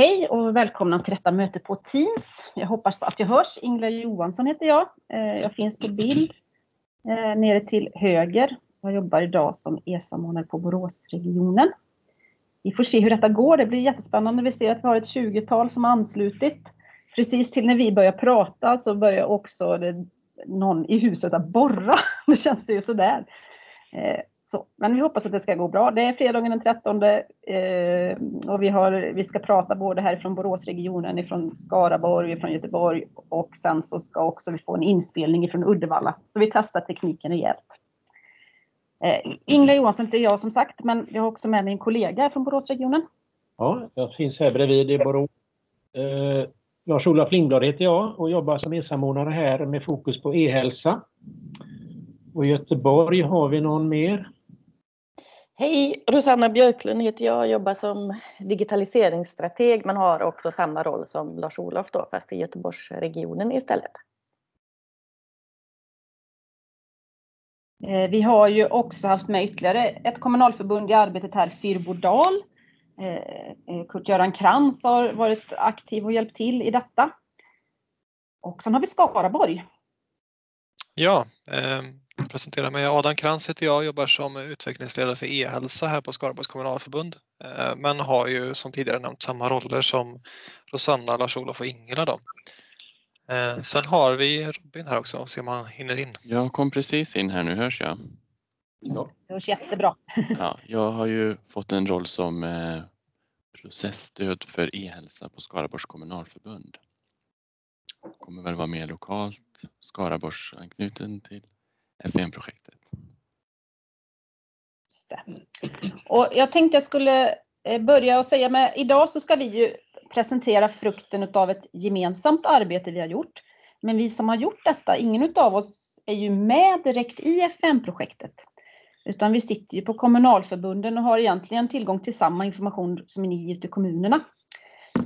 Hej och välkomna till detta möte på Teams. Jag hoppas att jag hörs. Ingela Johansson heter jag. Eh, jag finns på bild eh, nere till höger. Jag jobbar idag som e-samordnare på Boråsregionen. Vi får se hur detta går. Det blir jättespännande. Vi ser att vi har ett 20-tal som har anslutit. Precis till när vi börjar prata så börjar också någon i huset att borra. Det känns ju sådär. Eh, så, men vi hoppas att det ska gå bra. Det är fredagen den 13 eh, och vi, har, vi ska prata både härifrån Boråsregionen, ifrån Skaraborg, ifrån Göteborg och sen så ska också vi få en inspelning ifrån Uddevalla. Så vi testar tekniken rejält. Eh, Ingela Johansson heter jag som sagt, men jag har också med mig en kollega från Boråsregionen. Ja, jag finns här bredvid i Borås. Eh, Lars-Olof Lindblad heter jag och jobbar som e-samordnare här med fokus på e-hälsa. Och i Göteborg har vi någon mer. Hej, Rosanna Björklund heter jag, jobbar som digitaliseringsstrateg men har också samma roll som Lars-Olof då, fast i Göteborgsregionen istället. Eh, vi har ju också haft med ytterligare ett kommunalförbund i arbetet här, Fyrbodal. Eh, eh, Kurt-Göran Krantz har varit aktiv och hjälpt till i detta. Och sen har vi Skaraborg. Ja, jag presenterar mig. Adam Krantz heter jag, jobbar som utvecklingsledare för e-hälsa här på Skaraborgs kommunalförbund. Eh, men har ju som tidigare nämnt samma roller som Rosanna, Lars-Olof och Ingela. Då. Eh, sen har vi Robin här också, se om han hinner in. Jag kom precis in här nu, hörs jag? Ja. Det hörs jättebra. ja, jag har ju fått en roll som eh, processstöd för e-hälsa på Skaraborgs kommunalförbund. Kommer väl vara mer lokalt, Skaraborgs anknuten till FN-projektet. Och jag tänkte jag skulle eh, börja och säga med idag så ska vi ju presentera frukten av ett gemensamt arbete vi har gjort. Men vi som har gjort detta, ingen av oss är ju med direkt i FN-projektet. Utan vi sitter ju på kommunalförbunden och har egentligen tillgång till samma information som ni ute i kommunerna.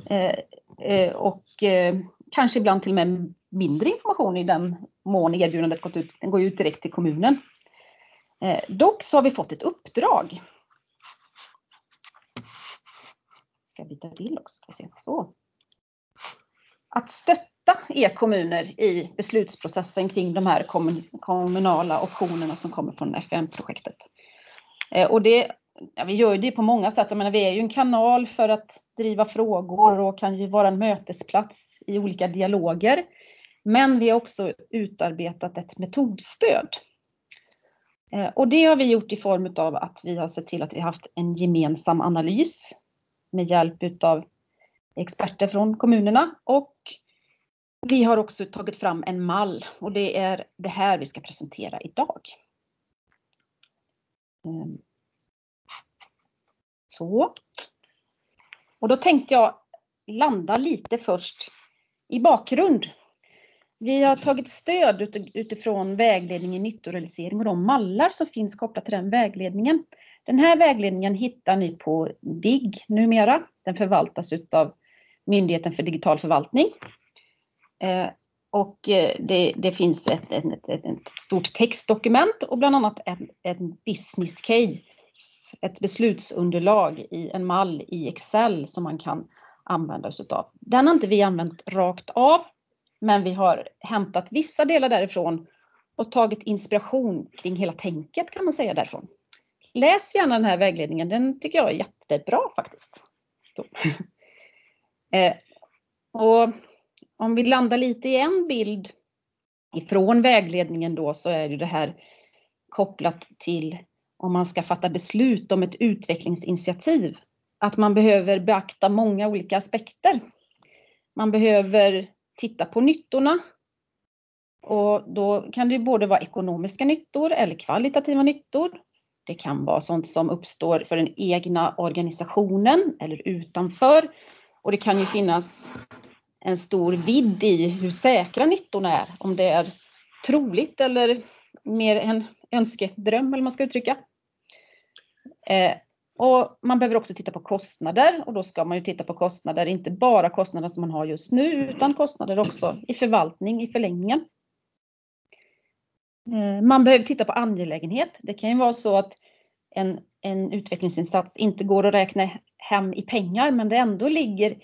Eh, eh, och eh, kanske ibland till och med mindre information i den mån erbjudandet gått ut, den går ut direkt till kommunen. Eh, dock så har vi fått ett uppdrag. Ska byta till också, ska se. Så. Att stötta e-kommuner i beslutsprocessen kring de här kommunala optionerna som kommer från FN-projektet. Eh, och det, ja, vi gör det på många sätt. Jag menar, vi är ju en kanal för att driva frågor och kan ju vara en mötesplats i olika dialoger. Men vi har också utarbetat ett metodstöd. Eh, och det har vi gjort i form av att vi har sett till att vi har haft en gemensam analys med hjälp av experter från kommunerna och vi har också tagit fram en mall och det är det här vi ska presentera idag. Ehm. Så. Och då tänkte jag landa lite först i bakgrund vi har tagit stöd utifrån vägledning i nyttorealisering och de mallar som finns kopplat till den vägledningen. Den här vägledningen hittar ni på DIGG numera. Den förvaltas av Myndigheten för digital förvaltning. Eh, och eh, det, det finns ett, ett, ett, ett, stort textdokument och bland annat ett, business case, ett beslutsunderlag i en mall i Excel som man kan använda sig av. Den har inte vi använt rakt av men vi har hämtat vissa delar därifrån och tagit inspiration kring hela tänket kan man säga därifrån. Läs gärna den här vägledningen, den tycker jag är jättebra faktiskt. eh, och om vi landar lite i en bild ifrån vägledningen då så är ju det här kopplat till om man ska fatta beslut om ett utvecklingsinitiativ. Att man behöver beakta många olika aspekter. Man behöver titta på nyttorna. Och då kan det både vara ekonomiska nyttor eller kvalitativa nyttor. Det kan vara sånt som uppstår för den egna organisationen eller utanför. Och det kan ju finnas en stor vidd i hur säkra nyttorna är. Om det är troligt eller mer en önskedröm eller man ska uttrycka. Eh, och man behöver också titta på kostnader och då ska man ju titta på kostnader, inte bara kostnader som man har just nu, utan kostnader också i förvaltning i förlängningen. Eh, man behöver titta på angelägenhet. Det kan ju vara så att en, en utvecklingsinsats inte går att räkna hem i pengar, men det ändå ligger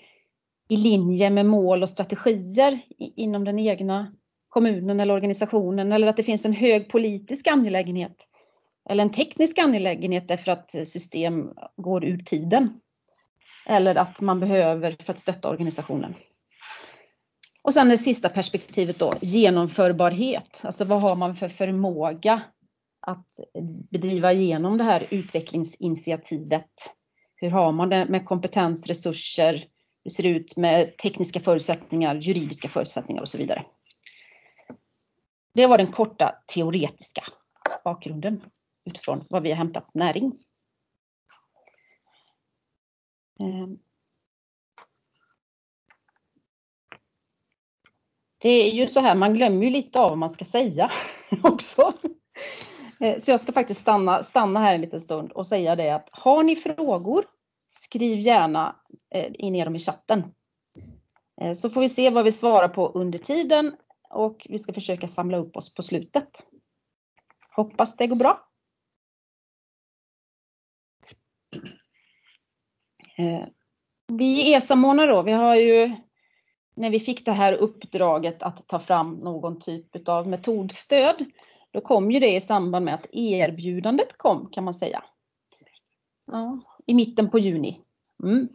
i linje med mål och strategier inom den egna kommunen eller organisationen eller att det finns en hög politisk angelägenhet eller en teknisk angelägenhet därför att system går ur tiden. Eller att man behöver för att stötta organisationen. Och sen det sista perspektivet då, genomförbarhet. Alltså vad har man för förmåga att bedriva igenom det här utvecklingsinitiativet? Hur har man det med kompetens, resurser? Hur ser det ut med tekniska förutsättningar, juridiska förutsättningar och så vidare? Det var den korta teoretiska bakgrunden utifrån vad vi har hämtat näring. Ehm. Det är ju så här, man glömmer ju lite av vad man ska säga också. Eh, så jag ska faktiskt stanna, stanna här en liten stund och säga det att har ni frågor, skriv gärna eh, in dem i chatten. Eh, så får vi se vad vi svarar på under tiden och vi ska försöka samla upp oss på slutet. Hoppas det går bra. Eh, vi i ESA-månar då, vi har ju när vi fick det här uppdraget att ta fram någon typ av metodstöd, då kom ju det i samband med att erbjudandet kom kan man säga. Ja, I mitten på juni. Mm.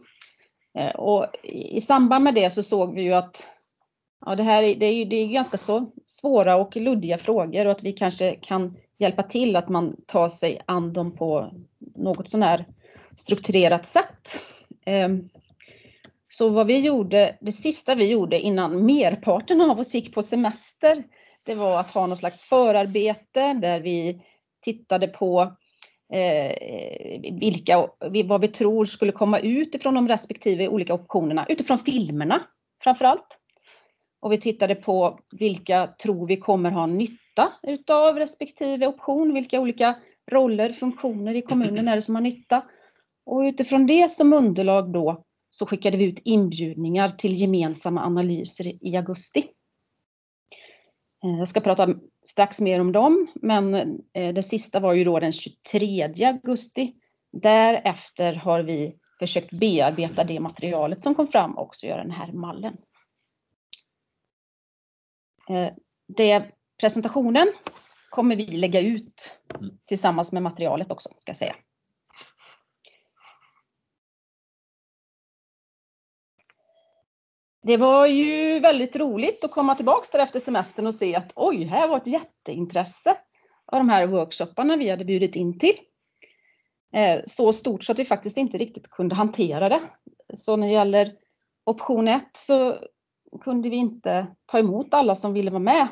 Eh, och i samband med det så såg vi ju att ja, det här det är, ju, det är ganska så svåra och luddiga frågor och att vi kanske kan hjälpa till att man tar sig an dem på något sånär strukturerat sätt. Ehm, så vad vi gjorde, det sista vi gjorde innan merparten av oss gick på semester, det var att ha något slags förarbete där vi tittade på eh, vilka, vad vi tror skulle komma ut ifrån de respektive olika optionerna, utifrån filmerna framför allt. Och vi tittade på vilka tror vi kommer ha nytta utav respektive option, vilka olika roller, funktioner i kommunen är det som har nytta. Och utifrån det som underlag då så skickade vi ut inbjudningar till gemensamma analyser i augusti. Eh, jag ska prata strax mer om dem, men eh, det sista var ju då den 23 augusti. Därefter har vi försökt bearbeta det materialet som kom fram och också göra den här mallen. Eh, det, presentationen kommer vi lägga ut tillsammans med materialet också, ska jag säga. Det var ju väldigt roligt att komma tillbaks där efter semestern och se att oj, här var ett jätteintresse av de här workshopparna vi hade bjudit in till. Eh, så stort så att vi faktiskt inte riktigt kunde hantera det. Så när det gäller option 1 så kunde vi inte ta emot alla som ville vara med.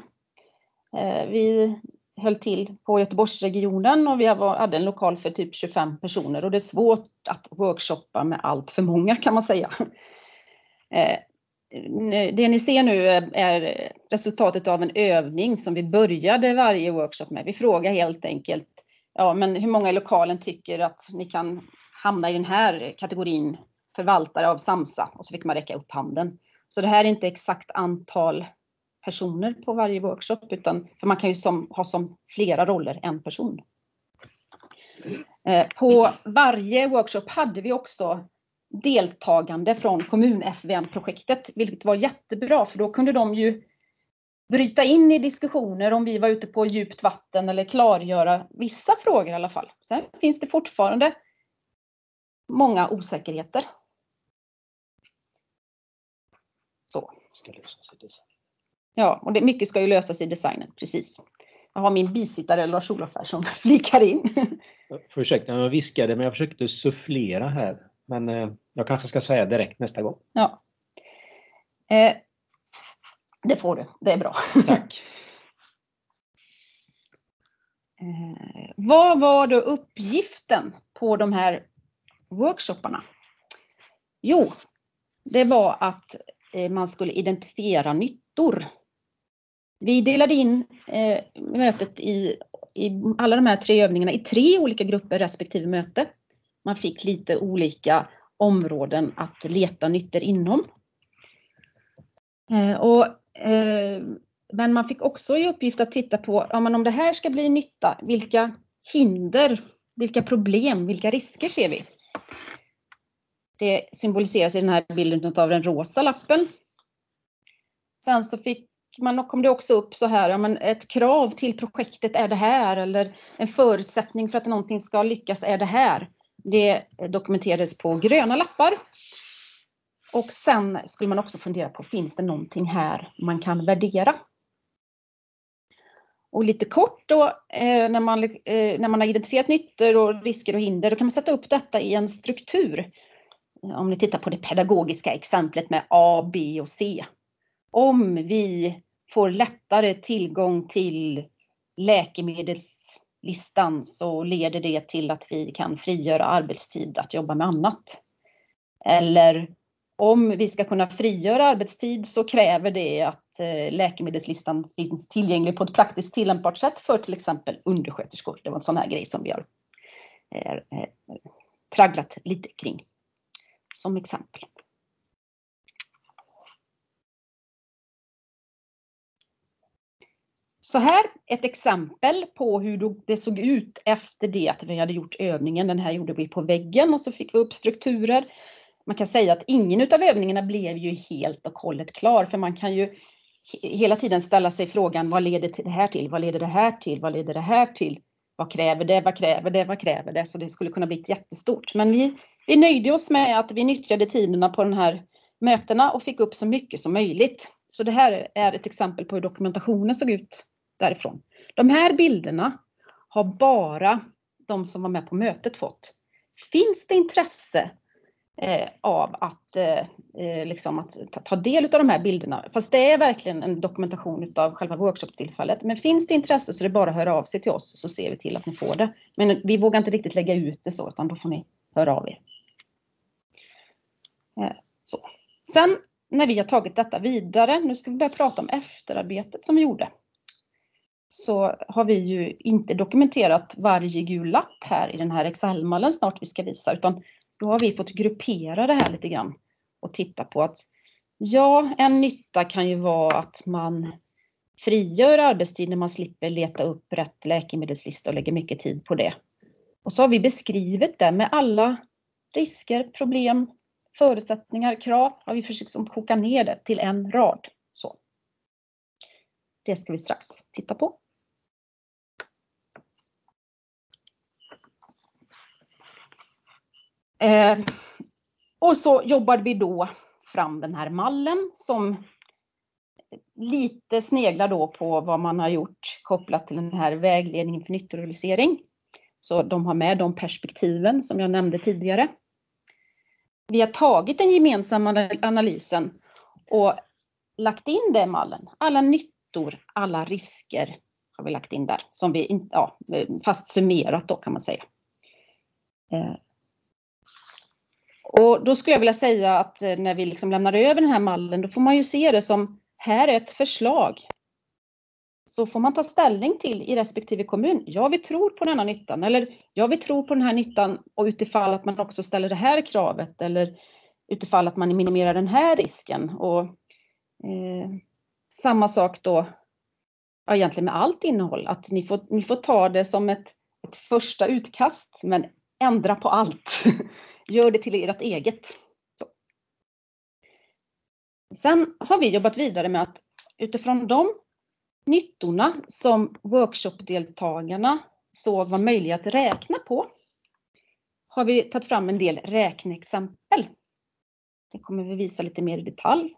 Eh, vi höll till på Göteborgsregionen och vi hade en lokal för typ 25 personer och det är svårt att workshoppa med allt för många kan man säga. Eh, det ni ser nu är resultatet av en övning som vi började varje workshop med. Vi frågar helt enkelt, ja men hur många i lokalen tycker att ni kan hamna i den här kategorin förvaltare av Samsa? Och så fick man räcka upp handen. Så det här är inte exakt antal personer på varje workshop, utan för man kan ju som, ha som flera roller en person. Eh, på varje workshop hade vi också deltagande från kommun-FVN-projektet, vilket var jättebra för då kunde de ju bryta in i diskussioner om vi var ute på djupt vatten eller klargöra vissa frågor i alla fall. Sen finns det fortfarande många osäkerheter. Så. Ja, och det, mycket ska ju lösas i designen, precis. Jag har min bisittare Lars-Olof här som flikar in. Ursäkta, jag viskade men jag försökte sufflera här. Men eh, jag kanske ska säga direkt nästa gång. Ja. Eh, det får du, det är bra. Tack. eh, vad var då uppgiften på de här workshopparna? Jo, det var att eh, man skulle identifiera nyttor. Vi delade in eh, mötet i, i alla de här tre övningarna i tre olika grupper respektive möte. Man fick lite olika områden att leta nyttor inom. Eh, och, eh, men man fick också i uppgift att titta på, ja, men om det här ska bli nytta, vilka hinder, vilka problem, vilka risker ser vi? Det symboliseras i den här bilden av den rosa lappen. Sen så fick man, kom det också upp så här, ja, men ett krav till projektet är det här eller en förutsättning för att någonting ska lyckas är det här. Det dokumenterades på gröna lappar. Och sen skulle man också fundera på, finns det någonting här man kan värdera? Och lite kort då, eh, när, man, eh, när man har identifierat nyttor och risker och hinder, då kan man sätta upp detta i en struktur. Eh, om ni tittar på det pedagogiska exemplet med A, B och C. Om vi får lättare tillgång till läkemedels listan så leder det till att vi kan frigöra arbetstid att jobba med annat. Eller om vi ska kunna frigöra arbetstid så kräver det att eh, läkemedelslistan finns tillgänglig på ett praktiskt tillämpbart sätt för till exempel undersköterskor. Det var en sån här grej som vi har eh, eh, tragglat lite kring som exempel. Så här ett exempel på hur det såg ut efter det att vi hade gjort övningen. Den här gjorde vi på väggen och så fick vi upp strukturer man kan säga att ingen av övningarna blev ju helt och hållet klar, för man kan ju hela tiden ställa sig frågan, vad leder det här till? Vad leder det här till? Vad leder det här till? Vad kräver det? Vad kräver det? Vad kräver det? Så det skulle kunna bli jättestort. Men vi, vi nöjde oss med att vi nyttjade tiderna på de här mötena och fick upp så mycket som möjligt. Så det här är ett exempel på hur dokumentationen såg ut därifrån. De här bilderna har bara de som var med på mötet fått. Finns det intresse eh, av att, eh, eh liksom att ta, ta, del av de här bilderna. Fast det är verkligen en dokumentation av själva workshopstillfället. Men finns det intresse så är det bara att höra av sig till oss så ser vi till att ni får det. Men vi vågar inte riktigt lägga ut det så utan då får ni höra av er. Eh, så. Sen när vi har tagit detta vidare, nu ska vi börja prata om efterarbetet som vi gjorde. Så har vi ju inte dokumenterat varje gul lapp här i den här Excel-mallen snart vi ska visa, utan då har vi fått gruppera det här lite grann och titta på att ja, en nytta kan ju vara att man frigör arbetstid när man slipper leta upp rätt läkemedelslista och lägger mycket tid på det. Och så har vi beskrivit det med alla risker, problem, förutsättningar, krav har vi försökt koka ner det till en rad. Så. Det ska vi strax titta på. Eh, och så jobbade vi då fram den här mallen som lite sneglar då på vad man har gjort kopplat till den här vägledningen för nyttorealisering. Så de har med de perspektiven som jag nämnde tidigare. Vi har tagit den gemensamma analysen och lagt in det i mallen. Alla nyttor, alla risker har vi lagt in där, som vi, ja, fast summerat då kan man säga. Eh, och då skulle jag vilja säga att eh, när vi liksom lämnar över den här mallen, då får man ju se det som, här är ett förslag. Så får man ta ställning till i respektive kommun. Ja, vi tror på denna nyttan eller ja, vi tror på den här nyttan och utifall att man också ställer det här kravet eller utifall att man minimerar den här risken. Och eh, samma sak då, ja, egentligen med allt innehåll, att ni får, ni får ta det som ett, ett första utkast, men ändra på allt. Gör det till ert eget. Så. Sen har vi jobbat vidare med att utifrån de nyttorna som workshopdeltagarna såg var möjliga att räkna på har vi tagit fram en del räkneexempel. Det kommer vi visa lite mer i detalj.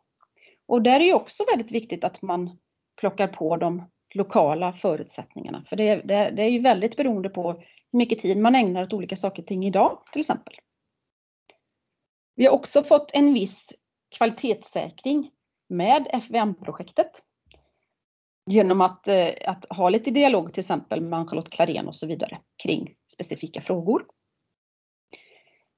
Och där är det också väldigt viktigt att man plockar på de lokala förutsättningarna. För det, det, det är ju väldigt beroende på hur mycket tid man ägnar åt olika saker och ting idag till exempel. Vi har också fått en viss kvalitetssäkring med FVM-projektet. Genom att, eh, att ha lite dialog till exempel med Ann-Charlotte Klarén och så vidare kring specifika frågor.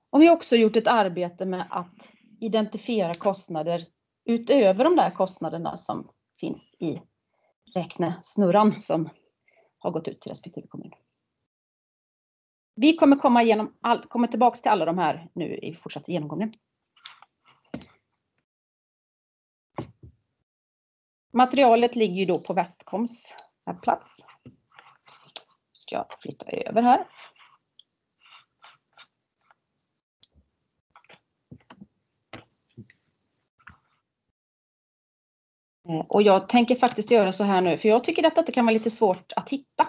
Och vi har också gjort ett arbete med att identifiera kostnader utöver de där kostnaderna som finns i räknesnurran som har gått ut till respektive kommun. Vi kommer komma, igenom all, kommer tillbaka till alla de här nu i fortsatta genomgången. Materialet ligger ju då på Västkoms plats. Ska jag flytta över här. Eh, och jag tänker faktiskt göra så här nu, för jag tycker att det kan vara lite svårt att hitta.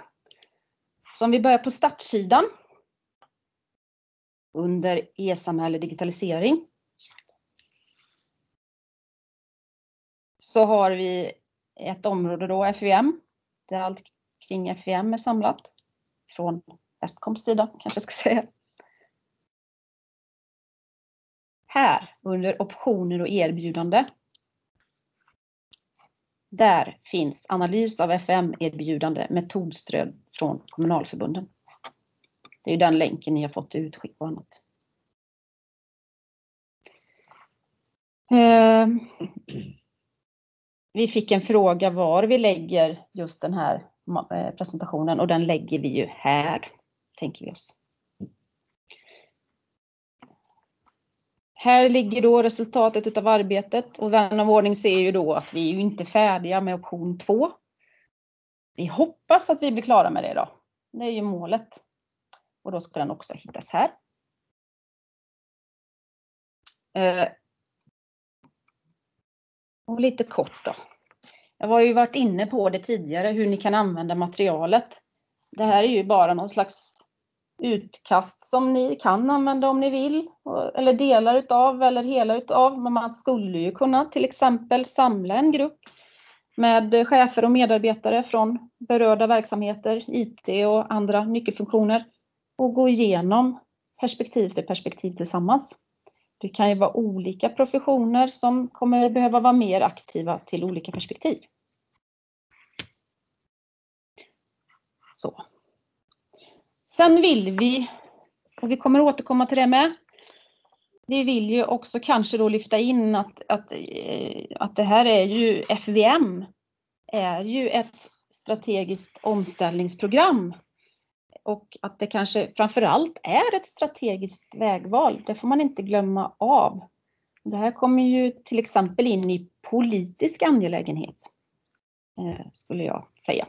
Så om vi börjar på startsidan under e-samhälle digitalisering. Så har vi ett område då, FUM, där allt kring FUM är samlat. Från Västkoms sida kanske jag ska säga. Här under optioner och erbjudande. Där finns analys av FM-erbjudande metodstöd från kommunalförbunden. Det är ju den länken ni har fått i utskick och annat. Eh, vi fick en fråga var vi lägger just den här eh, presentationen och den lägger vi ju här, tänker vi oss. Här ligger då resultatet av arbetet och vän av ordning ser ju då att vi är ju inte färdiga med option 2. Vi hoppas att vi blir klara med det då. Det är ju målet. Och då ska den också hittas här. Eh, och lite kort då. Jag har ju varit inne på det tidigare, hur ni kan använda materialet. Det här är ju bara någon slags utkast som ni kan använda om ni vill, eller delar utav eller hela utav. Men man skulle ju kunna till exempel samla en grupp med chefer och medarbetare från berörda verksamheter, IT och andra nyckelfunktioner och gå igenom perspektiv för perspektiv tillsammans. Det kan ju vara olika professioner som kommer behöva vara mer aktiva till olika perspektiv. Så. Sen vill vi, och vi kommer återkomma till det med, vi vill ju också kanske då lyfta in att, att, eh, att det här är ju FVM, är ju ett strategiskt omställningsprogram och att det kanske framförallt är ett strategiskt vägval. Det får man inte glömma av. Det här kommer ju till exempel in i politisk angelägenhet, eh, skulle jag säga.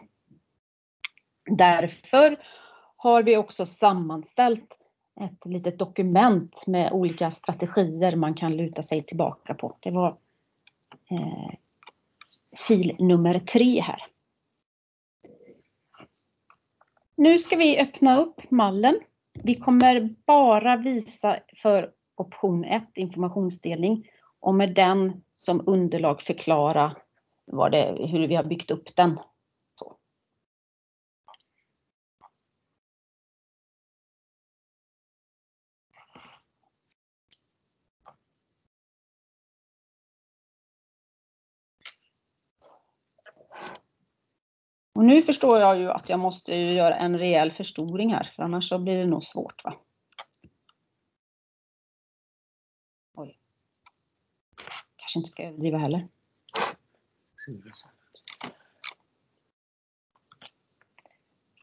Därför har vi också sammanställt ett litet dokument med olika strategier man kan luta sig tillbaka på. Det var eh, fil nummer tre här. Nu ska vi öppna upp mallen. Vi kommer bara visa för option 1, informationsdelning, och med den som underlag förklara vad det, hur vi har byggt upp den. Så. Och nu förstår jag ju att jag måste göra en rejäl förstoring här, för annars så blir det nog svårt. Va? Oj. Kanske inte ska överdriva heller.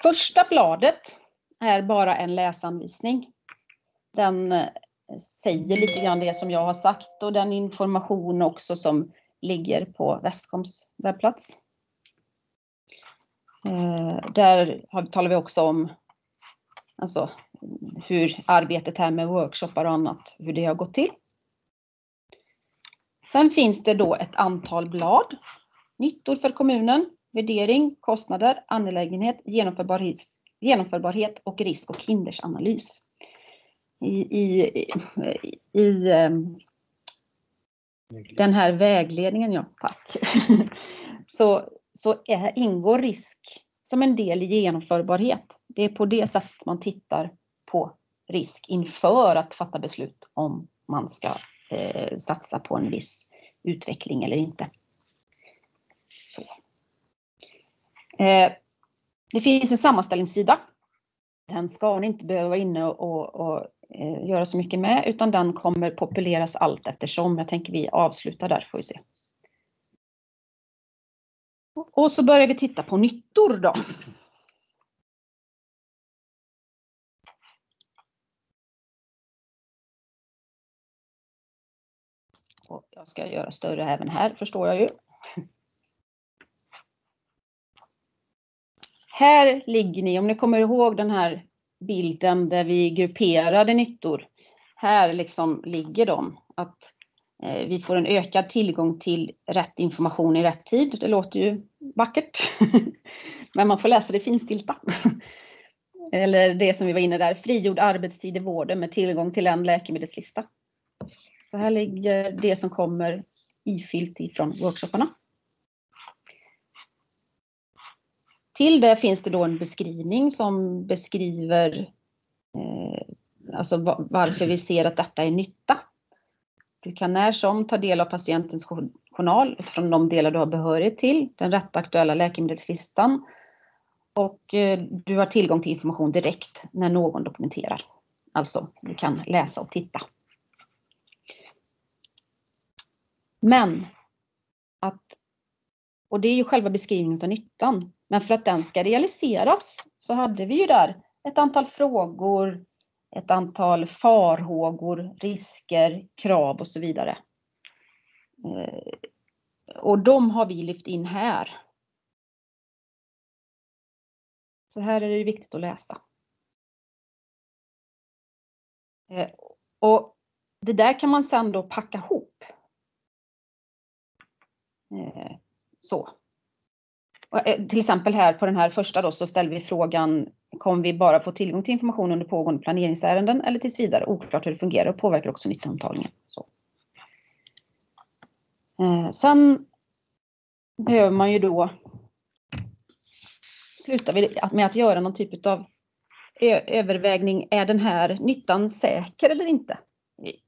Första bladet är bara en läsanvisning. Den eh, säger lite grann det som jag har sagt och den information också som ligger på Västkoms webbplats. Eh, där talar vi också om alltså, hur arbetet här med workshoppar och annat, hur det har gått till. Sen finns det då ett antal blad. Nyttor för kommunen, värdering, kostnader, angelägenhet, genomförbarhet, genomförbarhet och risk och hindersanalys. I, i, i, i ehm, den här vägledningen, ja tack, så så är, ingår risk som en del i genomförbarhet. Det är på det sättet man tittar på risk inför att fatta beslut om man ska eh, satsa på en viss utveckling eller inte. Så. Eh, det finns en sammanställningssida. Den ska ni inte behöva vara inne och, och, och eh, göra så mycket med utan den kommer populeras allt eftersom. Jag tänker vi avslutar där får vi se. Och så börjar vi titta på nyttor då. Och jag ska göra större även här förstår jag ju. Här ligger ni, om ni kommer ihåg den här bilden där vi grupperade nyttor. Här liksom ligger de. Att Eh, vi får en ökad tillgång till rätt information i rätt tid. Det låter ju vackert. Men man får läsa det finstilta. Eller det som vi var inne där, frigjord arbetstid i vården med tillgång till en läkemedelslista. Så här ligger det som kommer ifyllt ifrån workshopparna. Till det finns det då en beskrivning som beskriver eh, alltså varför vi ser att detta är nytta. Du kan när som ta del av patientens journal utifrån de delar du har behörighet till, den rätta aktuella läkemedelslistan och eh, du har tillgång till information direkt när någon dokumenterar. Alltså, du kan läsa och titta. Men att, och det är ju själva beskrivningen av nyttan, men för att den ska realiseras så hade vi ju där ett antal frågor, ett antal farhågor, risker, krav och så vidare. Eh, och de har vi lyft in här. Så här är det viktigt att läsa. Eh, och det där kan man sedan då packa ihop. Eh, så. Eh, till exempel här på den här första då så ställer vi frågan Kommer vi bara få tillgång till information under pågående planeringsärenden eller tills vidare? Oklart hur det fungerar och påverkar också nyttoantagningen. Så. Eh, sen behöver man ju då sluta med att göra någon typ av övervägning. Är den här nyttan säker eller inte?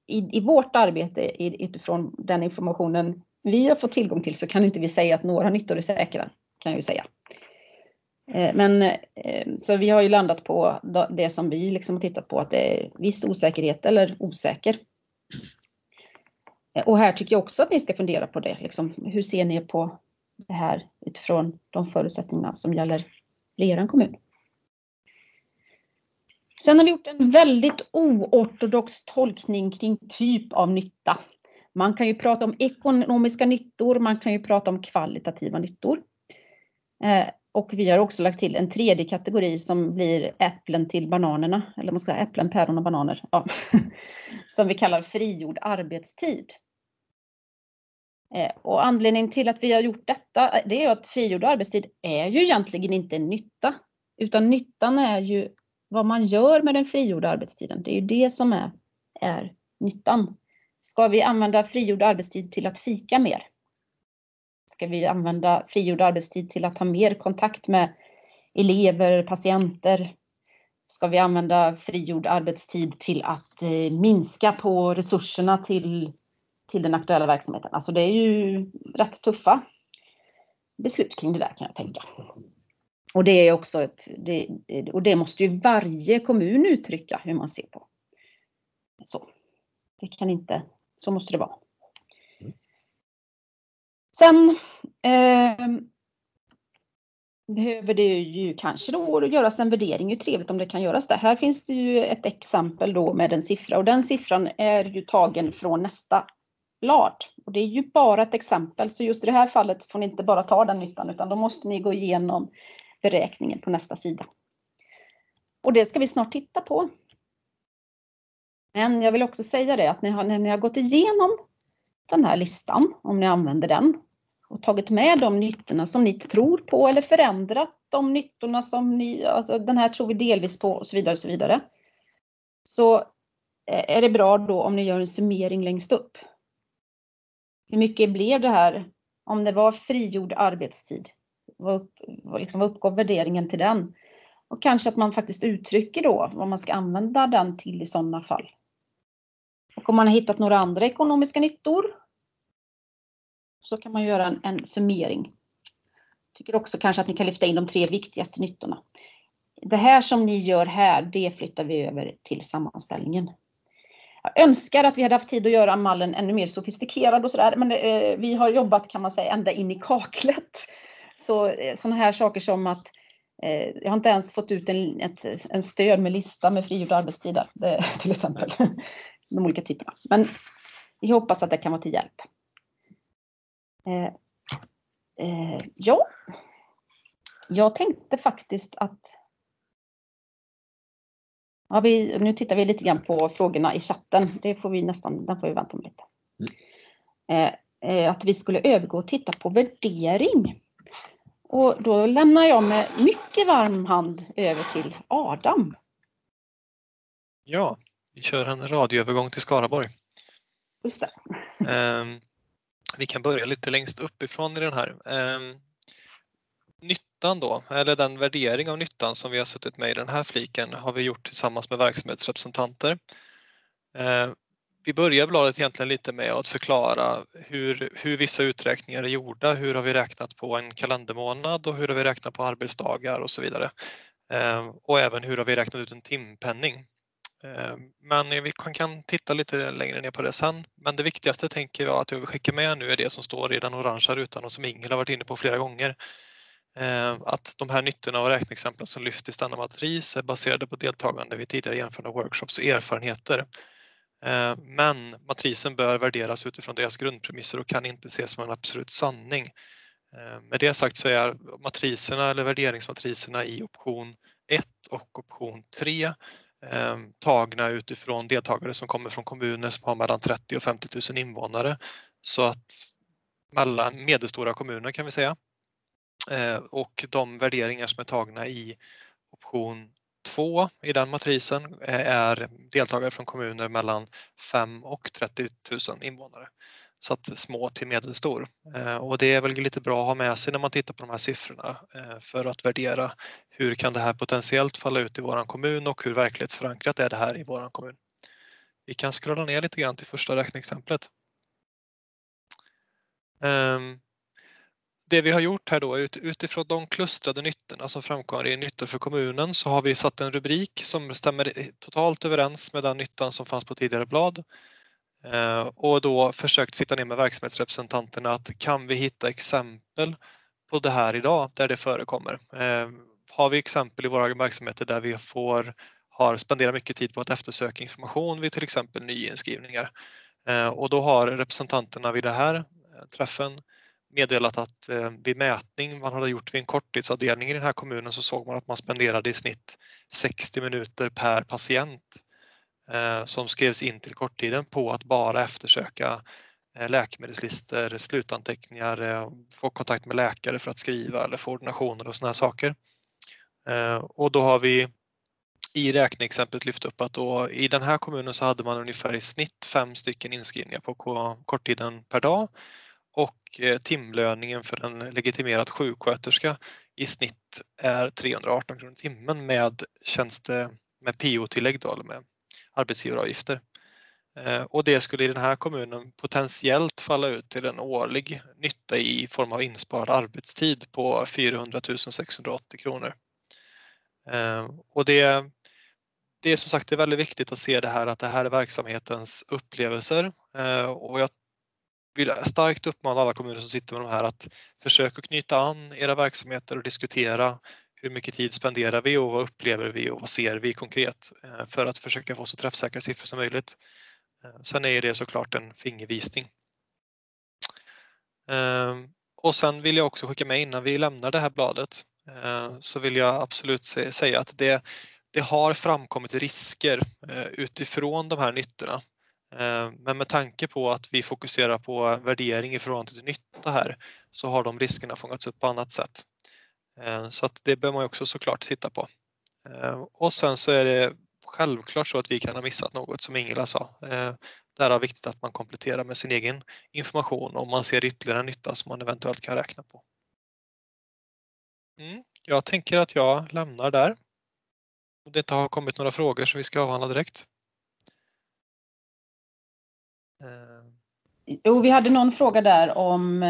I, i vårt arbete utifrån den informationen vi har fått tillgång till så kan inte vi säga att några nyttor är säkra, kan jag ju säga. Eh, men eh, så vi har ju landat på det som vi liksom har tittat på, att det är viss osäkerhet eller osäker. Eh, och här tycker jag också att ni ska fundera på det. Liksom, hur ser ni på det här utifrån de förutsättningarna som gäller för er kommun? Sen har vi gjort en väldigt oortodox tolkning kring typ av nytta. Man kan ju prata om ekonomiska nyttor, man kan ju prata om kvalitativa nyttor. Eh, och vi har också lagt till en tredje kategori som blir äpplen till bananerna, eller man ska säga äpplen, päron och bananer, ja. som vi kallar frigjord arbetstid. Eh, och anledningen till att vi har gjort detta, eh, det är att frigjord arbetstid är ju egentligen inte en nytta, utan nyttan är ju vad man gör med den frigjorda arbetstiden. Det är ju det som är, är nyttan. Ska vi använda frigjord arbetstid till att fika mer? Ska vi använda frigjord arbetstid till att ha mer kontakt med elever, patienter? Ska vi använda frigjord arbetstid till att eh, minska på resurserna till, till den aktuella verksamheten? Alltså det är ju rätt tuffa beslut kring det där kan jag tänka. Och det är också ett, det, och det måste ju varje kommun uttrycka hur man ser på. Så. Det kan inte, så måste det vara. Sen eh, behöver det ju kanske då göras en värdering. Det är ju trevligt om det kan göras det. Här finns det ju ett exempel då med en siffra och den siffran är ju tagen från nästa blad. Och det är ju bara ett exempel, så just i det här fallet får ni inte bara ta den nyttan utan då måste ni gå igenom beräkningen på nästa sida. Och det ska vi snart titta på. Men jag vill också säga det att när ni har gått igenom den här listan, om ni använder den, och tagit med de nyttorna som ni tror på eller förändrat de nyttorna som ni, alltså den här tror vi delvis på och så vidare och så vidare. Så eh, är det bra då om ni gör en summering längst upp. Hur mycket blev det här om det var frigjord arbetstid? Vad, upp, vad, liksom, vad uppgår värderingen till den? Och kanske att man faktiskt uttrycker då vad man ska använda den till i sådana fall. Och om man har hittat några andra ekonomiska nyttor så kan man göra en, en summering. Tycker också kanske att ni kan lyfta in de tre viktigaste nyttorna. Det här som ni gör här, det flyttar vi över till sammanställningen. Jag önskar att vi hade haft tid att göra mallen ännu mer sofistikerad och sådär, men eh, vi har jobbat kan man säga ända in i kaklet. Så eh, sådana här saker som att eh, jag har inte ens fått ut en, ett, en stöd med lista med frigjorda arbetstider, det, eh, till exempel. De olika typerna. Men vi hoppas att det kan vara till hjälp. Eh, eh, ja, jag tänkte faktiskt att Ja, vi, nu tittar vi lite grann på frågorna i chatten. Det får vi nästan, den får vi vänta med lite. Mm. eh, eh, att vi skulle övergå och titta på värdering. Och då lämnar jag med mycket varm hand över till Adam. Ja, vi kör en radioövergång till Skaraborg. Just det. Vi kan börja lite längst uppifrån i den här. Ehm, nyttan då, eller den värdering av nyttan som vi har suttit med i den här fliken har vi gjort tillsammans med verksamhetsrepresentanter. Ehm, vi börjar bladet egentligen lite med att förklara hur, hur vissa uträkningar är gjorda. Hur har vi räknat på en kalendermånad och hur har vi räknat på arbetsdagar och så vidare. Ehm, och även hur har vi räknat ut en timpenning. Eh, men vi kan titta lite längre ner på det sen. Men det viktigaste tänker jag att jag vill skicka med nu är det som står i den orangea rutan och som Ingela varit inne på flera gånger. Eh, att de här nyttorna och räkneexemplen som lyfts i standard matris är baserade på deltagande vid tidigare genomförda workshops och erfarenheter. Eh, men matrisen bör värderas utifrån deras grundpremisser och kan inte ses som en absolut sanning. Med det sagt så är matriserna eller värderingsmatriserna i option 1 och option 3 Ehm, tagna utifrån deltagare som kommer från kommuner som har mellan 30 och 50 000 invånare. Så att mellan medelstora kommuner kan vi säga. Ehm, och de värderingar som är tagna i option 2 i den matrisen eh, är deltagare från kommuner mellan 5 och 30 000 invånare. Så att små till medelstor. Eh, och det är väl lite bra att ha med sig när man tittar på de här siffrorna eh, för att värdera hur kan det här potentiellt falla ut i våran kommun och hur verklighetsförankrat är det här i våran kommun. Vi kan scrolla ner lite grann till första räkneexemplet. Ehm, det vi har gjort här då utifrån de klustrade nyttorna som framkommer i nyttor för kommunen så har vi satt en rubrik som stämmer totalt överens med den nyttan som fanns på tidigare blad. Eh, och då försökt sitta ner med verksamhetsrepresentanterna att kan vi hitta exempel på det här idag där det förekommer? Eh, har vi exempel i våra verksamheter där vi får, har spenderat mycket tid på att eftersöka information vid till exempel nyinskrivningar? Eh, och då har representanterna vid den här träffen meddelat att vid mätning man hade gjort vid en korttidsavdelning i den här kommunen så såg man att man spenderade i snitt 60 minuter per patient Eh, som skrevs in till korttiden på att bara eftersöka eh, läkemedelslistor, slutanteckningar, eh, få kontakt med läkare för att skriva eller få ordinationer och sådana saker. Och då har vi i räkneexemplet lyft upp att då i den här kommunen så hade man ungefär i snitt fem stycken inskrivningar på korttiden per dag och timlöningen för en legitimerad sjuksköterska i snitt är 318 kronor timmen med tjänste med PO-tillägg då, med arbetsgivaravgifter. Eh, och det skulle i den här kommunen potentiellt falla ut till en årlig nytta i form av insparad arbetstid på 400 680 kronor. Eh, och det, det är som sagt det är väldigt viktigt att se det här att det här är verksamhetens upplevelser eh, och jag vill starkt uppmana alla kommuner som sitter med de här att försöka knyta an era verksamheter och diskutera hur mycket tid spenderar vi och vad upplever vi och vad ser vi konkret eh, för att försöka få så träffsäkra siffror som möjligt. Eh, sen är det såklart en fingervisning. Eh, och sen vill jag också skicka med innan vi lämnar det här bladet så vill jag absolut säga att det, det har framkommit risker utifrån de här nyttorna. Men med tanke på att vi fokuserar på värdering i förhållande till nytta här så har de riskerna fångats upp på annat sätt. Eh, så att det bör man också såklart titta på. Eh, och sen så är det självklart så att vi kan ha missat något som Ingela sa. Eh, där är viktigt att man kompletterar med sin egen information om man ser ytterligare nytta som man eventuellt kan räkna på. Mm, jag tänker att jag lämnar där. Om det inte har kommit några frågor som vi ska avhandla direkt. Jo, vi hade någon fråga där om,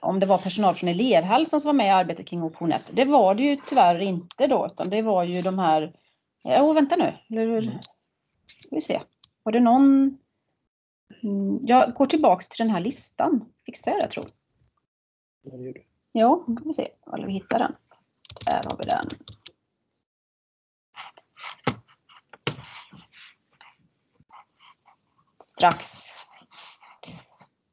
om det var personal från elevhälsan som var med i arbetet kring option 1. Det var det ju tyvärr inte då, utan det var ju de här... Ja, vänta nu. Nu ska vi se. Var det någon... Jag går tillbaks till den här listan. Fixar jag det, tror jag. Ja, nu ska vi se om vi hittar den. Där har vi den. Strax.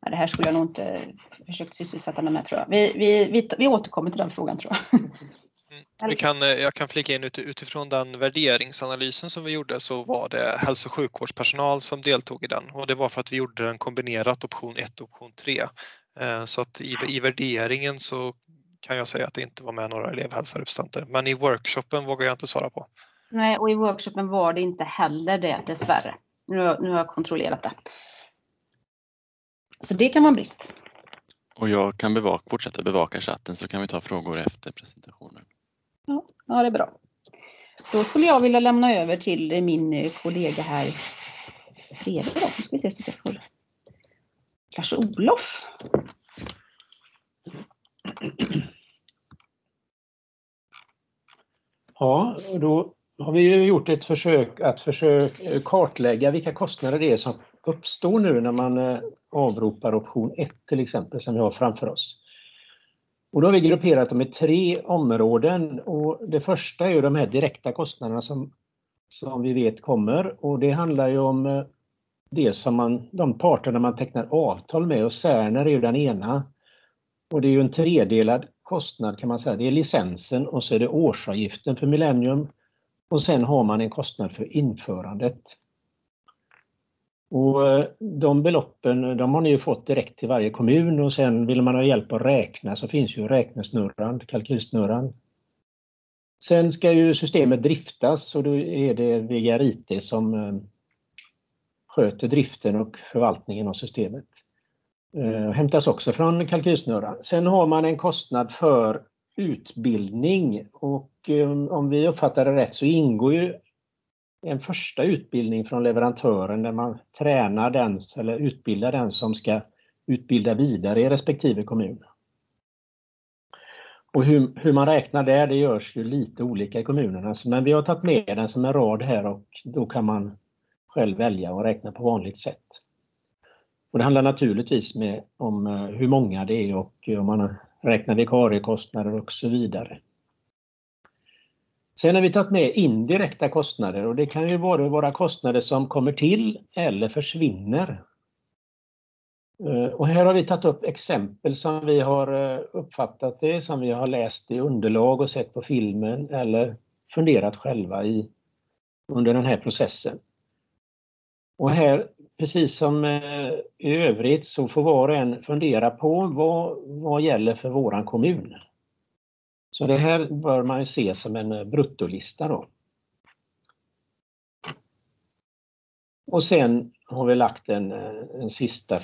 Ja, det här skulle jag nog inte försökt sysselsätta mig med tror jag. Vi, vi, vi, vi återkommer till den frågan tror jag. Vi kan, eh, jag kan flika in utifrån den värderingsanalysen som vi gjorde så var det hälso och sjukvårdspersonal som deltog i den och det var för att vi gjorde den kombinerat option 1 och option 3. Eh, så att i, i värderingen så kan jag säga att det inte var med några elevhälsorepresentanter men i workshopen vågar jag inte svara på. Nej, och i workshopen var det inte heller det dessvärre. Nu, nu har jag kontrollerat det. Så det kan vara en brist. Och jag kan bevaka, fortsätta bevaka chatten så kan vi ta frågor efter presentationen. Ja, ja, det är bra. Då skulle jag vilja lämna över till min kollega här. Då. Nu ska vi se så att jag får Lars-Olof. Ja, och då har vi ju gjort ett försök att försöka kartlägga vilka kostnader det är som uppstår nu när man eh, avropar option 1 till exempel som vi har framför oss. Och då har vi grupperat dem i tre områden och det första är ju de här direkta kostnaderna som, som vi vet kommer och det handlar ju om eh, det som man, de parterna man tecknar avtal med och Cerner är ju den ena. Och det är ju en tredelad kostnad kan man säga. Det är licensen och så är det årsavgiften för Millennium och sen har man en kostnad för införandet. Och eh, de beloppen de har ni ju fått direkt till varje kommun och sen vill man ha hjälp att räkna så finns ju räknesnurran, kalkylsnurran. Sen ska ju systemet driftas och då är det Vegarite som eh, sköter driften och förvaltningen av systemet. Eh, hämtas också från kalkylsnurran. Sen har man en kostnad för utbildning och eh, om vi uppfattar det rätt så ingår ju en första utbildning från leverantören där man tränar den eller utbildar den som ska utbilda vidare i respektive kommun. Och hur, hur, man räknar där, det görs ju lite olika i kommunerna. Men vi har tagit med den som en rad här och då kan man själv välja och räkna på vanligt sätt. Och det handlar naturligtvis med, om eh, hur många det är och eh, om man räknar vikariekostnader och så vidare. Sen har vi tagit med indirekta kostnader och det kan ju vara våra kostnader som kommer till eller försvinner. Eh, och här har vi tagit upp exempel som vi har eh, uppfattat det, som vi har läst i underlag och sett på filmen eller funderat själva i under den här processen. Och här, precis som eh, i övrigt, så får var och en fundera på vad, vad gäller för våran kommun. Så det här bör man ju se som en eh, bruttolista då. Och sen har vi lagt en, eh, en sista,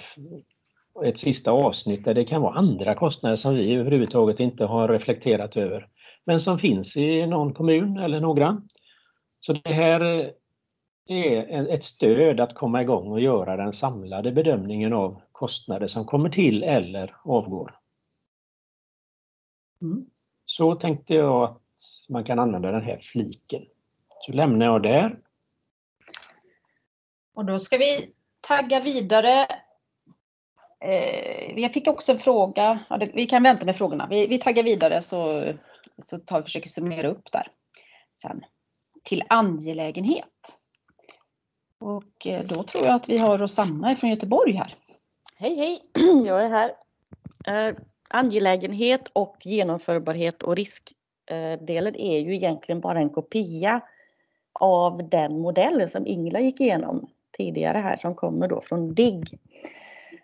ett sista avsnitt där det kan vara andra kostnader som vi överhuvudtaget inte har reflekterat över, men som finns i någon kommun eller några. Så det här eh, är ett stöd att komma igång och göra den samlade bedömningen av kostnader som kommer till eller avgår. Mm. Så tänkte jag att man kan använda den här fliken. Så lämnar jag där. Och då ska vi tagga vidare. Eh, jag fick också en fråga, ja, vi kan vänta med frågorna. Vi, vi taggar vidare så, så tar vi försöker summera upp där sen. Till angelägenhet. Och eh, då tror jag att vi har Rosanna från Göteborg här. Hej hej, jag är här. Eh, angelägenhet och genomförbarhet och riskdelen eh, är ju egentligen bara en kopia av den modell som Ingela gick igenom tidigare här som kommer då från DIGG.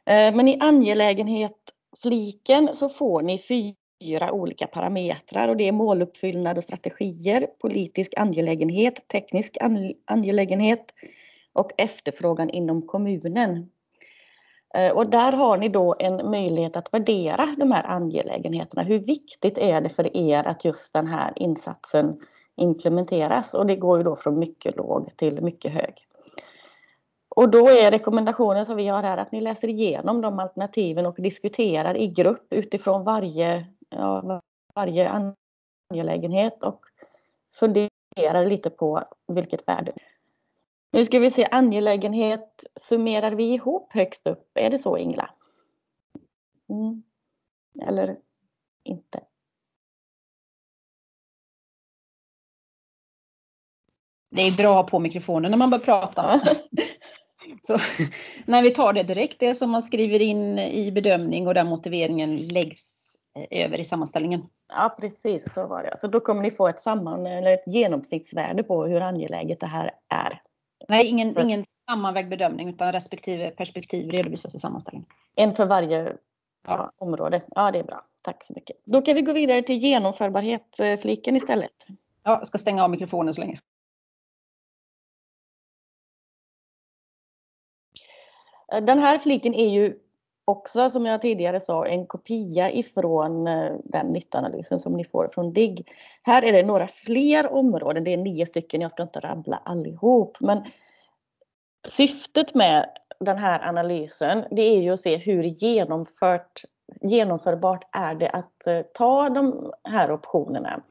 Eh, men i angelägenhet-fliken så får ni fyra olika parametrar och det är måluppfyllnad och strategier, politisk angelägenhet, teknisk angelägenhet och efterfrågan inom kommunen. Eh, och där har ni då en möjlighet att värdera de här angelägenheterna. Hur viktigt är det för er att just den här insatsen implementeras? Och det går ju då från mycket låg till mycket hög. Och då är rekommendationen som vi har här att ni läser igenom de alternativen och diskuterar i grupp utifrån varje, ja, varje angelägenhet och funderar lite på vilket värde nu ska vi se angelägenhet. Summerar vi ihop högst upp? Är det så Ingla? Mm. Eller inte? Det är bra att ha på mikrofonen när man börjar prata. Så, när vi tar det direkt, det som man skriver in i bedömning och den motiveringen läggs över i sammanställningen. Ja, precis så var det. Så då kommer ni få ett samman eller ett genomsnittsvärde på hur angeläget det här är. Nej, ingen, ingen sammanvägd bedömning utan respektive perspektiv redovisas i sammanställningen. En för varje ja, område. Ja, det är bra. Tack så mycket. Då kan vi gå vidare till genomförbarhet-fliken istället. Ja, jag ska stänga av mikrofonen så länge. Den här fliken är ju också, som jag tidigare sa, en kopia ifrån eh, den nyttoanalysen som ni får från DIGG. Här är det några fler områden, det är nio stycken, jag ska inte rabbla allihop, men syftet med den här analysen, det är ju att se hur genomfört, genomförbart är det att eh, ta de här optionerna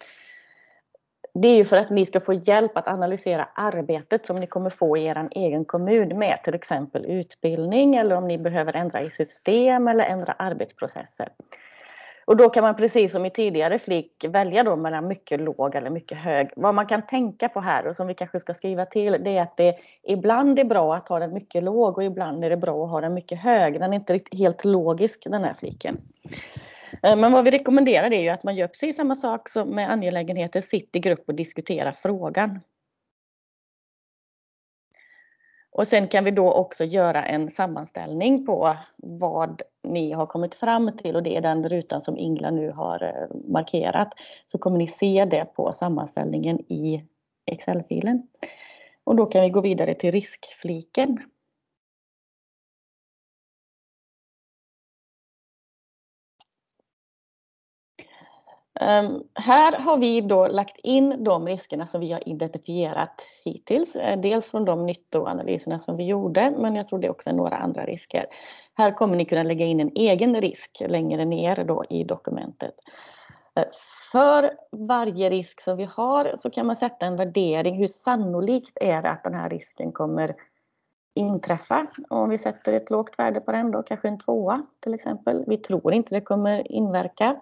det är ju för att ni ska få hjälp att analysera arbetet som ni kommer få i er egen kommun med till exempel utbildning eller om ni behöver ändra i system eller ändra arbetsprocesser. Och då kan man precis som i tidigare flik välja då mellan mycket låg eller mycket hög. Vad man kan tänka på här och som vi kanske ska skriva till det är att det ibland är bra att ha den mycket låg och ibland är det bra att ha den mycket hög. Den är inte helt logisk den här fliken. Eh, men vad vi rekommenderar är ju att man gör precis samma sak som med angelägenheter, sitter i grupp och diskuterar frågan. Och sen kan vi då också göra en sammanställning på vad ni har kommit fram till och det är den rutan som Ingla nu har eh, markerat. Så kommer ni se det på sammanställningen i Excel-filen. Och då kan vi gå vidare till riskfliken. Ehm, här har vi då lagt in de riskerna som vi har identifierat hittills. Eh, dels från de nyttoanalyserna som vi gjorde, men jag tror det också är några andra risker. Här kommer ni kunna lägga in en egen risk längre ner då i dokumentet. Eh, för varje risk som vi har så kan man sätta en värdering. Hur sannolikt är det att den här risken kommer inträffa? Om vi sätter ett lågt värde på den då, kanske en tvåa till exempel. Vi tror inte det kommer inverka.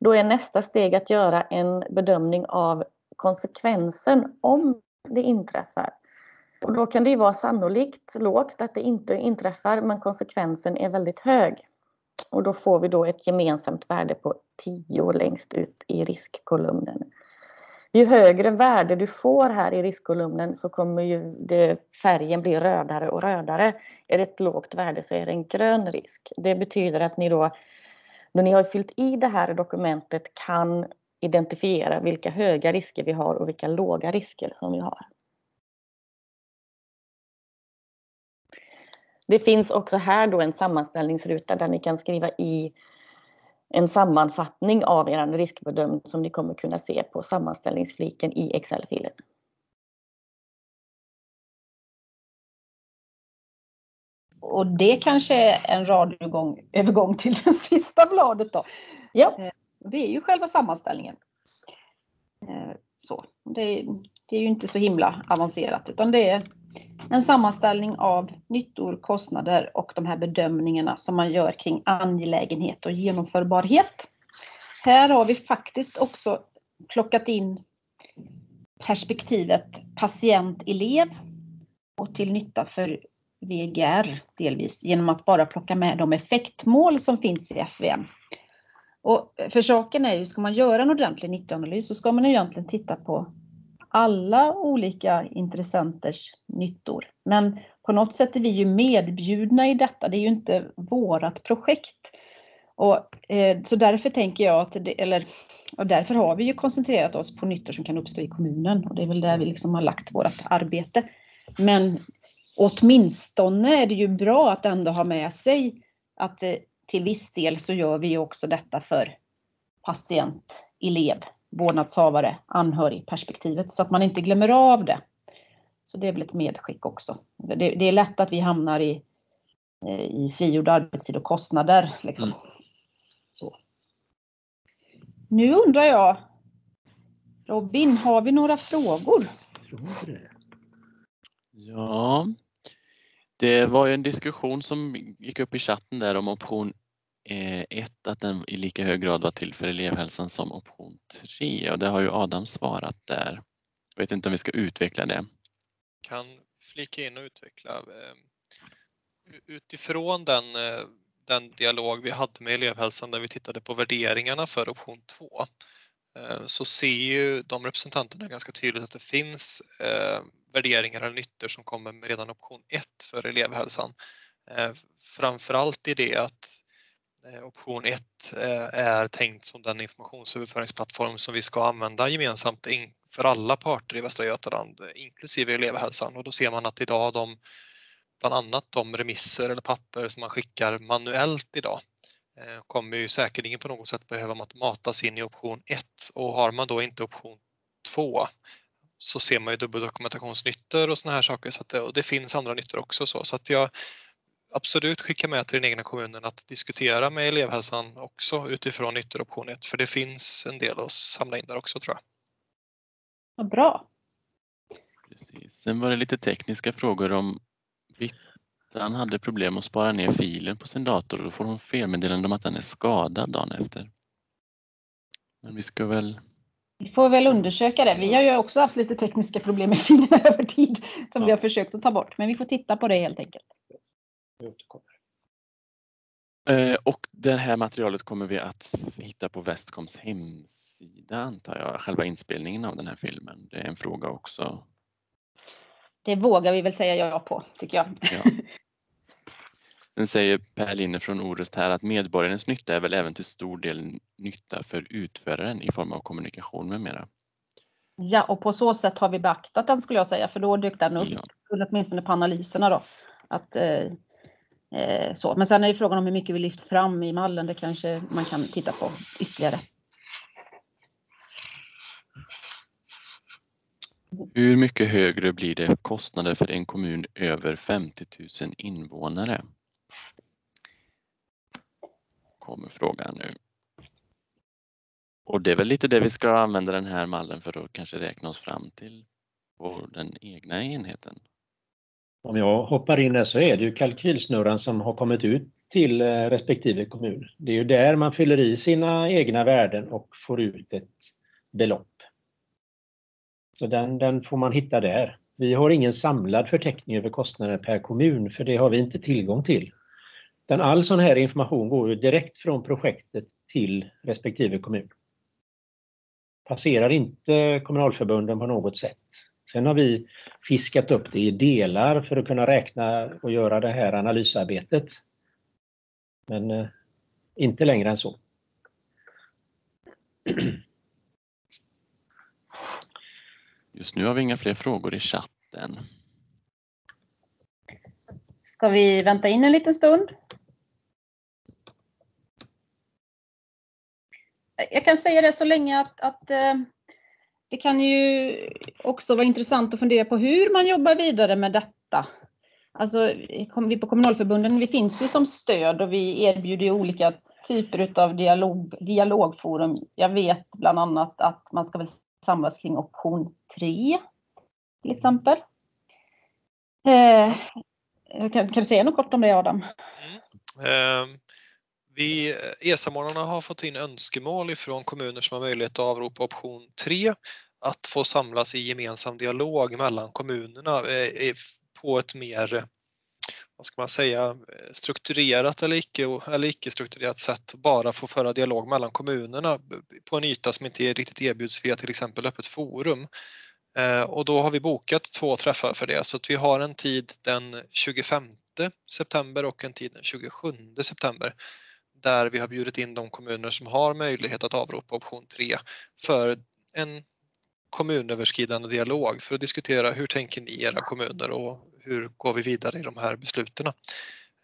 Då är nästa steg att göra en bedömning av konsekvensen om det inträffar. Och då kan det ju vara sannolikt lågt att det inte inträffar men konsekvensen är väldigt hög. Och då får vi då ett gemensamt värde på 10 längst ut i riskkolumnen. Ju högre värde du får här i riskkolumnen så kommer ju det, färgen bli rödare och rödare. Är det ett lågt värde så är det en grön risk. Det betyder att ni då när ni har fyllt i det här dokumentet kan identifiera vilka höga risker vi har och vilka låga risker som vi har. Det finns också här då en sammanställningsruta där ni kan skriva i en sammanfattning av er riskbedömning som ni kommer kunna se på sammanställningsfliken i Excel-filen. Och det kanske är en radioövergång övergång till det sista bladet då. Ja. Eh, det är ju själva sammanställningen. Eh, så. Det, det, är ju inte så himla avancerat utan det är en sammanställning av nyttor, kostnader och de här bedömningarna som man gör kring angelägenhet och genomförbarhet. Här har vi faktiskt också plockat in perspektivet patient-elev och till nytta för VGR delvis genom att bara plocka med de effektmål som finns i FVM. Och för saken är ju, ska man göra en ordentlig nyttoanalys så ska man egentligen titta på alla olika intressenters nyttor. Men på något sätt är vi ju medbjudna i detta, det är ju inte vårat projekt. Och, eh, så därför tänker jag att, det, eller och därför har vi ju koncentrerat oss på nyttor som kan uppstå i kommunen och det är väl där vi liksom har lagt vårt arbete. Men åtminstone är det ju bra att ändå ha med sig att eh, till viss del så gör vi också detta för patient, elev, vårdnadshavare, anhörig perspektivet så att man inte glömmer av det. Så det är väl ett medskick också. Det, det är lätt att vi hamnar i, eh, i frigjord arbetstid och kostnader. Liksom. Mm. Så. Nu undrar jag, Robin, har vi några frågor? Ja, det var ju en diskussion som gick upp i chatten där om option eh, 1, att den i lika hög grad var till för elevhälsan som option 3 och det har ju Adam svarat där. Jag vet inte om vi ska utveckla det. Kan flika in och utveckla. Eh, utifrån den, eh, den dialog vi hade med elevhälsan där vi tittade på värderingarna för option 2 så ser ju de representanterna ganska tydligt att det finns värderingar eller nyttor som kommer med redan option 1 för elevhälsan. Eh, framförallt i det att eh, option 1 eh, är tänkt som den informationsöverföringsplattform som vi ska använda gemensamt för alla parter i Västra Götaland, inklusive elevhälsan. Och då ser man att idag de bland annat de remisser eller papper som man skickar manuellt idag kommer ju säkerligen på något sätt behöva matas in i option 1 och har man då inte option 2 så ser man ju dubbeldokumentationsnyttor och såna här saker så att det, och det finns andra nyttor också så, så att jag absolut skickar med till den egna kommunen att diskutera med elevhälsan också utifrån nyttor option 1 för det finns en del att samla in där också tror jag. Vad bra. Precis. Sen var det lite tekniska frågor om Brittan hade problem att spara ner filen på sin dator och då får hon felmeddelande om att den är skadad dagen efter. Men vi ska väl... Vi får väl undersöka det. Vi har ju också haft lite tekniska problem med filerna över tid som ja. vi har försökt att ta bort. Men vi får titta på det helt enkelt. Eh, och det här materialet kommer vi att hitta på Westcoms hemsida antar jag, själva inspelningen av den här filmen. Det är en fråga också det vågar vi väl säga ja på, tycker jag. Ja. Sen säger Per Linne från Orust här att medborgarens nytta är väl även till stor del nytta för utföraren i form av kommunikation med mera. Ja, och på så sätt har vi beaktat den skulle jag säga, för då dök den upp, ja. åtminstone på analyserna då. Att, eh, eh, så. Men sen är det frågan om hur mycket vi lyft fram i mallen, det kanske man kan titta på ytterligare. Hur mycket högre blir det kostnader för en kommun över 50 000 invånare? Kommer frågan nu. Och det är väl lite det vi ska använda den här mallen för att kanske räkna oss fram till på den egna enheten. Om jag hoppar in där så är det ju kalkylsnurran som har kommit ut till eh, respektive kommun. Det är ju där man fyller i sina egna värden och får ut ett belopp. Så den, den får man hitta där. Vi har ingen samlad förteckning över kostnader per kommun, för det har vi inte tillgång till. Utan all sån här information går ju direkt från projektet till respektive kommun. Passerar inte kommunalförbunden på något sätt. Sen har vi fiskat upp det i delar för att kunna räkna och göra det här analysarbetet. Men eh, inte längre än så. Just nu har vi inga fler frågor i chatten. Ska vi vänta in en liten stund? Jag kan säga det så länge att, att eh, det kan ju också vara intressant att fundera på hur man jobbar vidare med detta. Alltså, vi på kommunalförbunden, vi finns ju som stöd och vi erbjuder olika typer av dialog, dialogforum. Jag vet bland annat att man ska väl samlas kring option 3 till exempel. Eh, kan, kan, du säga något kort om det Adam? Mm. Eh, vi, eh, e-samordnarna har fått in önskemål ifrån kommuner som har möjlighet att avropa option 3 att få samlas i gemensam dialog mellan kommunerna eh, på ett mer vad ska man säga, strukturerat eller icke, eller icke strukturerat sätt. Bara få föra dialog mellan kommunerna på en yta som inte riktigt erbjuds via till exempel öppet forum. Eh, och då har vi bokat två träffar för det. Så att vi har en tid den 25 september och en tid den 27 september där vi har bjudit in de kommuner som har möjlighet att avropa option 3 för en kommunöverskridande dialog för att diskutera hur tänker ni i era kommuner och hur går vi vidare i de här besluten.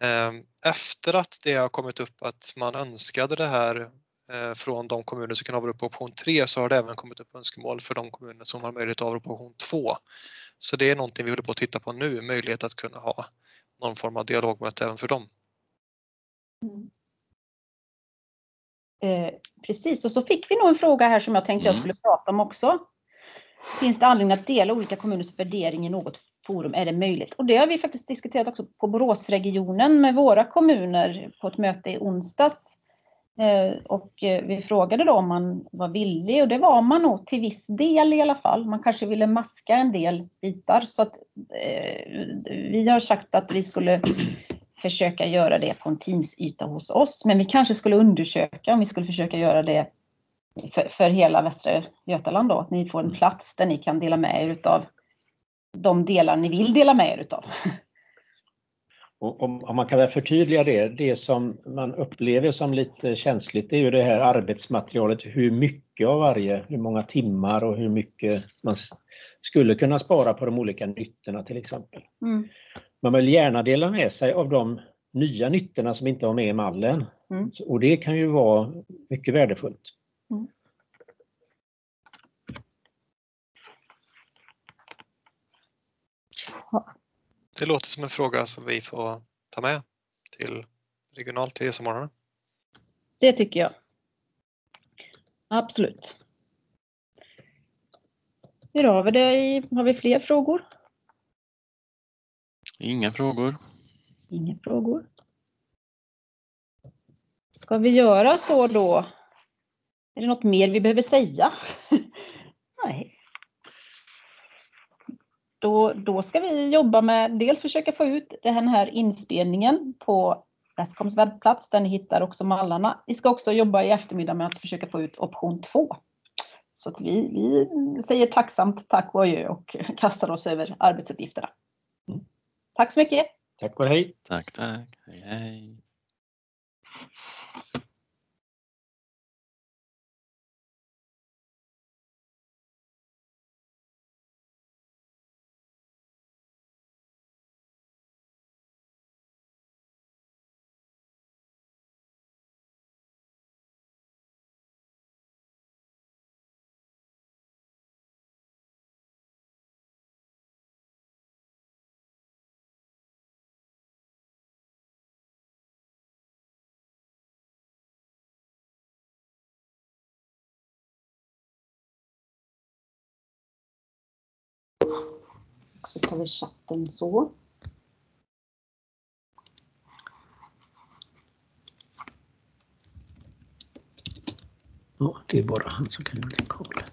Ehm, efter att det har kommit upp att man önskade det här eh, från de kommuner som kan avropa option 3 så har det även kommit upp önskemål för de kommuner som har möjlighet att avropa option 2. Så det är någonting vi håller på att titta på nu, möjlighet att kunna ha någon form av dialogmöte även för dem. Mm. Eh, precis, och så fick vi nog en fråga här som jag tänkte jag mm. skulle prata om också. Finns det anledning att dela olika kommuners värdering i något forum? Är det möjligt? Och det har vi faktiskt diskuterat också på Boråsregionen med våra kommuner på ett möte i onsdags. Eh, och eh, vi frågade då om man var villig och det var man nog till viss del i alla fall. Man kanske ville maska en del bitar så att eh, vi har sagt att vi skulle försöka göra det på en Teams-yta hos oss. Men vi kanske skulle undersöka om vi skulle försöka göra det för, för hela Västra Götaland då. Att ni får en plats där ni kan dela med er utav de delar ni vill dela med er utav. Och om, om man kan väl förtydliga det, det som man upplever som lite känsligt det är ju det här arbetsmaterialet, hur mycket av varje, hur många timmar och hur mycket man skulle kunna spara på de olika nyttorna till exempel. Mm. Man vill gärna dela med sig av de nya nyttorna som inte var med i mallen. Mm. Och det kan ju vara mycket värdefullt. Mm. Det låter som en fråga som vi får ta med till regionalt till e-samordnarna. Det tycker jag. Absolut. Hur har vi det? i- Har vi fler frågor? Inga frågor. Inga frågor. Ska vi göra så då? Är det något mer vi behöver säga? Nej. Då, då ska vi jobba med, dels försöka få ut den här inspelningen på Västkoms webbplats där ni hittar också mallarna. Vi ska också jobba i eftermiddag med att försöka få ut option 2. Så att vi, vi säger tacksamt tack och adjö och kastar oss över arbetsuppgifterna. Tack så mycket! Tack och hej! Tack, tack. Hej, hej. Så tar vi chatten så. Ja, det är bara han som kan göra det kabeln.